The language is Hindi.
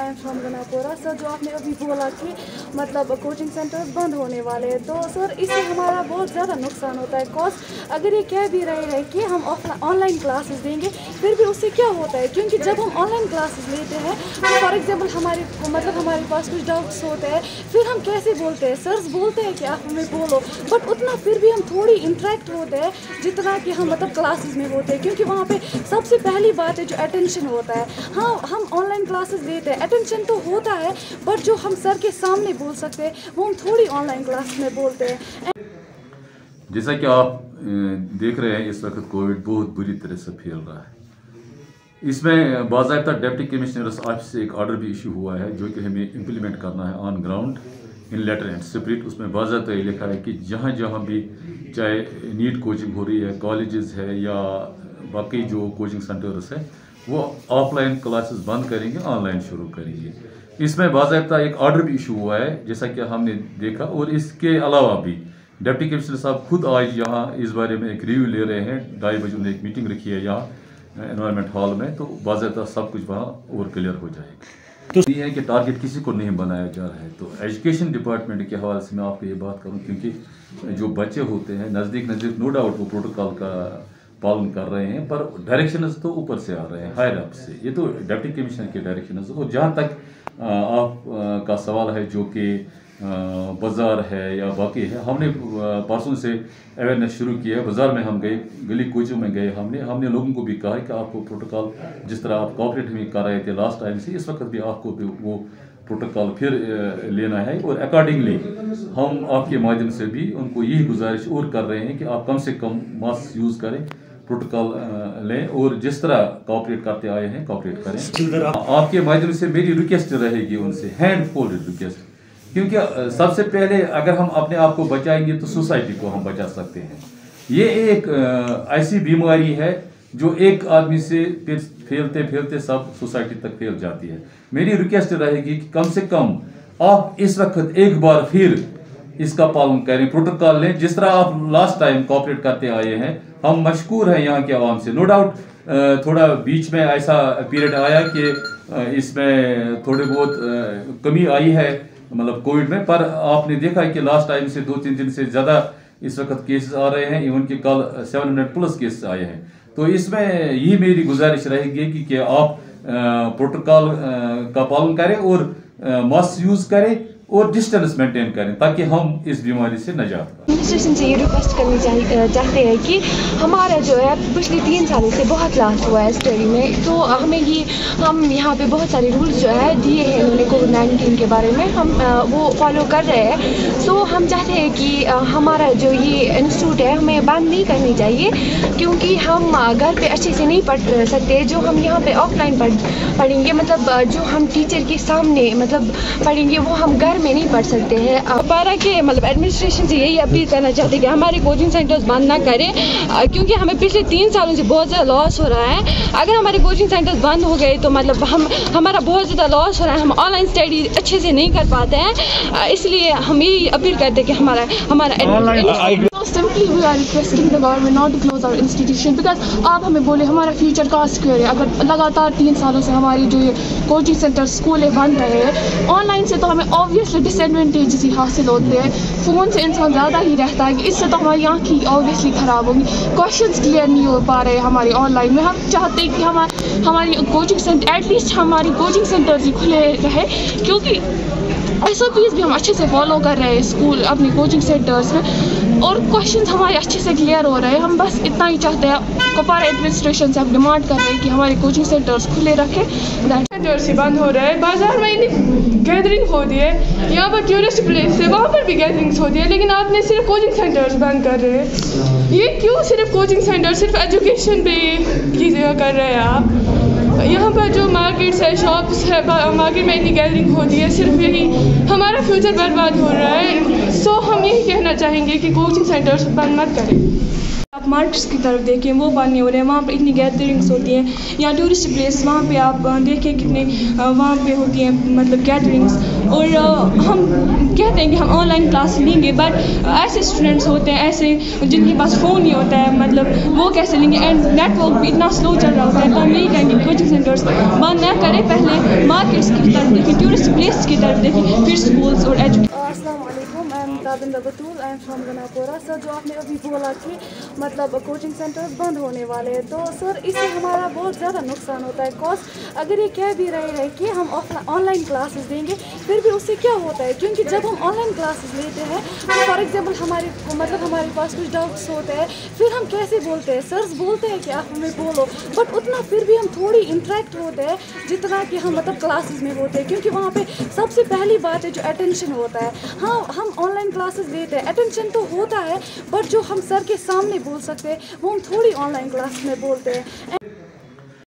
I am from Ganapura sir जो आपने अभी बोला कि मतलब कोचिंग सेंटर्स बंद होने वाले हैं तो सर इससे हमारा बहुत ज़्यादा नुकसान होता है। कॉज अगर ये कह भी रहे हैं कि हम ऑनलाइन क्लासेस देंगे, फिर भी उससे क्या होता है? क्योंकि जब हम ऑनलाइन क्लासेस लेते हैं तो फॉर एग्जांपल हमारे मतलब हमारे पास कुछ डाउट्स होते हैं, फिर हम कैसे बोलते हैं? सर्स बोलते हैं कि आप हमें बोलो बट उतना फिर भी हम थोड़ी इंट्रैक्ट होते हैं, जितना कि हम मतलब क्लासेस में होते हैं, क्योंकि वहाँ पर सबसे पहली बात है जो अटेंशन होता है। हाँ हम ऑनलाइन क्लासेस देते हैं अटेंशन तो होता है बट जो हम सर के सामने बोल सकते हैं, वो हम थोड़ी ऑनलाइन क्लास में बोलते हैं। जैसा कि आप देख रहे हैं, इस वक्त कोविड बहुत बुरी तरह से फैल रहा है। इसमें बाज़ाब्ता डिप्टी कमिश्नर्स ऑफ़िस से एक ऑर्डर भी इशू हुआ है, जो कि हमें इम्प्लीमेंट करना है on ground in letter and spirit उसमें बाज़ाब्ता ये लिखा है कि जहाँ जहाँ भी चाहे नीट कोचिंग हो रही है कॉलेजेस है या बाकी जो कोचिंग सेंटर्स है वो ऑफलाइन क्लासेस बंद करेंगे ऑनलाइन शुरू करेंगे। इसमें बाज़ाब्ता एक ऑर्डर भी इशू हुआ है, जैसा कि हमने देखा, और इसके अलावा भी डिप्टी कमिश्नर साहब खुद आज यहाँ इस बारे में एक रिव्यू ले रहे हैं। ढाई बजे उन्होंने एक मीटिंग रखी है यहाँ एनवायरनमेंट हॉल में तो बाबा सब कुछ वहाँ और क्लियर हो जाएगा। तो ये है कि टारगेट किसी को नहीं बनाया जा रहा है। तो एजुकेशन डिपार्टमेंट के हवाले से मैं आपको ये बात करूँ, क्योंकि जो बच्चे होते हैं नज़दीक नज़दीक नो डाउट वो प्रोटोकॉल का पालन कर रहे हैं, पर डायरेक्शन तो ऊपर से आ रहे हैं हायर अप से। ये तो डिप्टी कमिश्नर के डायरेक्शन और जहाँ तक आप का सवाल है जो कि बाज़ार है या बाकी है, हमने परसों से अवेयरनेस शुरू किया है। बाज़ार में हम गए, गली कोचों में गए हमने। हमने लोगों को भी कहा कि आपको प्रोटोकॉल जिस तरह आप कॉपरेट हमें कर रहे थे लास्ट टाइम से, इस वक्त भी आपको भी वो प्रोटोकॉल फिर लेना है और अकॉर्डिंगली हम आपके माध्यम से भी उनको यही गुजारिश और कर रहे हैं कि आप कम से कम मास्क यूज़ करें। प्रोटोकॉल लें और जिस तरह कॉपरेट करते आए हैं कॉपरेट करें। आपके माध्यम से मेरी रिक्वेस्ट रहेगी उनसे हैंड फोल्डेड रिक्वेस्ट क्योंकि सबसे पहले अगर हम अपने आप को बचाएँगे तो सोसाइटी को हम बचा सकते हैं। ये एक ऐसी बीमारी है जो एक आदमी से फिर फैलते फैलते सब सोसाइटी तक फैल जाती है। मेरी रिक्वेस्ट रहेगी कि कम से कम आप इस वक्त एक बार फिर इसका पालन करें प्रोटोकॉल लें। जिस तरह आप लास्ट टाइम कॉपरेट करते आए हैं हम मशकूर हैं यहाँ के आवाम से। नो डाउट थोड़ा बीच में ऐसा पीरियड आया कि इसमें थोड़े बहुत कमी आई है मतलब कोविड में। पर आपने देखा है कि लास्ट टाइम से दो तीन दिन से ज़्यादा इस वक्त केसेस आ रहे हैं। इवन कि कल 700 प्लस केसेस आए हैं। तो इसमें यही मेरी गुजारिश रहेगी कि, कि आप प्रोटोकॉल का पालन करें और मास्क यूज़ करें। और डिस्टेंस मेंटेन करें, ताकि हम इस बीमारी से नजात पाएँ। एडमिनिस्ट्रेशन से ये रिक्वेस्ट करनी चाहते हैं कि हमारा जो है, पिछले तीन सालों से बहुत लॉस हुआ है स्टडी में। तो हमें ये, हम यहाँ पे बहुत सारे रूल्स जो है, दिए हैं उन्होंने कोविड नाइन्टीन के बारे में। हम वो फॉलो कर रहे हैं। तो हम चाहते हैं कि हमारा जो ये इंस्टीट्यूट है, हमें बंद नहीं करनी चाहिए, क्योंकि हम घर पे अच्छे से नहीं पढ़ सकते। जो हम यहाँ पे ऑफलाइन पढ़, पढ़ेंगे मतलब जो हम टीचर के सामने मतलब पढ़ेंगे, वो हम घर में नहीं पढ़ सकते हैं। पारा के मतलब एडमिनिस्ट्रेशन से यही अपील करना चाहते हैं कि हमारे कोचिंग सेंटर्स बंद ना करें क्योंकि हमें पिछले तीन सालों से बहुत ज़्यादा लॉस हो रहा है। अगर हमारे कोचिंग सेंटर्स बंद हो गए तो मतलब हम हमारा बहुत ज़्यादा लॉस हो रहा है। हम ऑनलाइन स्टडी अच्छे से नहीं कर पाते हैं। इसलिए हम यही अपील करते हैं कि हमारा हमारा simply we are requesting the government not to close our institution because आप हमें बोले हमारा फ्यूचर का सिक्योर है? अगर लगातार तीन सालों से हमारी जो ये कोचिंग सेंटर स्कूल है बंद रहे हैं ऑनलाइन से तो हमें ऑब्वियसली डिसएडवांटेजेस ही हासिल होते हैं। फ़ोन से इंसान ज़्यादा ही रहता है कि इससे तो हमारी आँखें ऑब्वियसली ख़राब होंगी। क्वेश्चंस क्लियर नहीं हो पा रहे हमारे ऑनलाइन में। हम चाहते हैं कि हमारे हमारी कोचिंग सेंटर एटलीस्ट हमारी कोचिंग सेंटर्स ही खुले रहे, क्योंकि एस भी हम अच्छे से फॉलो कर रहे हैं स्कूल अपनी कोचिंग सेंटर्स में। और क्वेश्चंस हमारे अच्छे से क्लियर हो रहे हैं। हम बस इतना ही चाहते हैं कुपवारा एडमिनिस्ट्रेशन से हम डिमांड कर रहे हैं कि हमारे कोचिंग सेंटर्स खुले रखें। दैट जर्सी बंद हो रहा है। बाज़ार में इतनी गैदरिंग होती है। यहाँ पर टूरिस्ट प्लेस है वहाँ पर भी गैदरिंग्स होती है, लेकिन आपने सिर्फ़ कोचिंग सेंटर्स बंद कर रहे हैं। ये क्यों सिर्फ़ कोचिंग सेंटर सिर्फ़ एजुकेशन पे की जगह कर रहे हैं आप? यहाँ पर जो मार्केट्स है शॉप्स है मार्केट में इतनी गैदरिंग होती है, सिर्फ़ यही हमारा फ्यूचर बर्बाद हो रहा है। सो हम यही कहना चाहेंगे कि कोचिंग सेंटर्स बंद मत करें। आप मार्क्स की तरफ़ देखें, वो बंद नहीं हो रहे हैं वहाँ पर इतनी गैदरिंग्स होती हैं। या टूरिस्ट प्लेस वहाँ पर आप देखें कितने वहाँ पर होती हैं मतलब गैदरिंग्स और हम कहते हैं कि हम ऑनलाइन क्लास लेंगे बट ऐसे स्टूडेंट्स होते हैं, ऐसे जिनके पास फ़ोन नहीं होता है मतलब वो कैसे लेंगे? एंड नेटवर्क भी इतना स्लो चल रहा होता है तो हम यही कहेंगे कोचिंग सेंटर्स बंद ना करें, पहले मार्केट्स की तरफ़ देखें टूरिस्ट प्लेस की तरफ़ देखें, फिर स्कूल्स और education Tabinda Batool I am from Ganapura sir जो आपने अभी बोला कि मतलब कोचिंग सेंटर्स बंद होने वाले हैं। तो सर इससे हमारा बहुत ज़्यादा नुकसान होता है। कॉज अगर ये कह भी रहे हैं कि हम ऑनलाइन क्लासेस देंगे, फिर भी उससे क्या होता है? क्योंकि जब हम ऑनलाइन क्लासेस लेते हैं तो फॉर एग्जांपल हमारे मतलब हमारे पास कुछ डाउट्स होते हैं, फिर हम कैसे बोलते हैं? सर्स बोलते हैं कि आप हमें बोलो बट उतना फिर भी हम थोड़ी इंट्रैक्ट होते हैं, जितना कि हम मतलब क्लासेस में होते हैं, क्योंकि वहाँ पर सबसे पहली बात है जो अटेंशन होता है। हाँ हम ऑनलाइन क्लासेस लेते हैं। अटेंशन तो होता है बट जो हम सर के सामने बोल सकते हैं, वो हम थोड़ी ऑनलाइन क्लास में बोलते हैं।